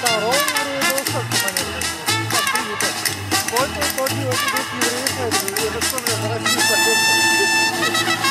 здоровые души, Сколько, сколько, сколько, сколько, сколько, сколько, сколько, сколько, сколько, сколько,